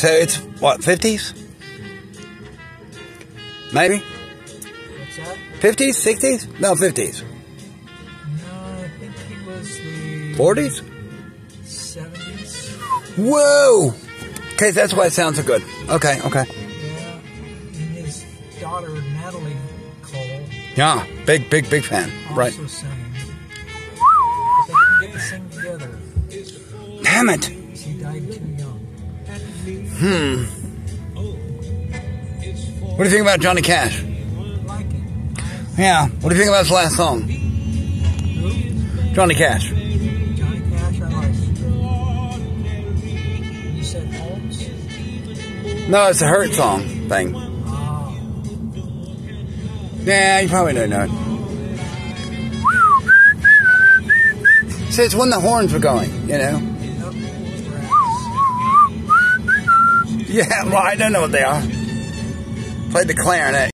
So it's what, 50s? Maybe? What's that? 50s, 60s? No, 50s. No, I think he was the 40s? 70s. Whoa! Okay, that's why it sounds so good. Okay, okay. Yeah. And his daughter, Natalie Cole, Yeah, big, big, big fan. also Right. sang. They didn't sing together. Damn it! She died too young. Hmm. What do you think about Johnny Cash? Yeah. What do you think about his last song? Johnny Cash. Johnny Cash, I like. You said? No, it's a Hurt song thing. Yeah, you probably don't know it. So it's when the horns were going, you know? Yeah, well, I don't know what they are. Played the clarinet.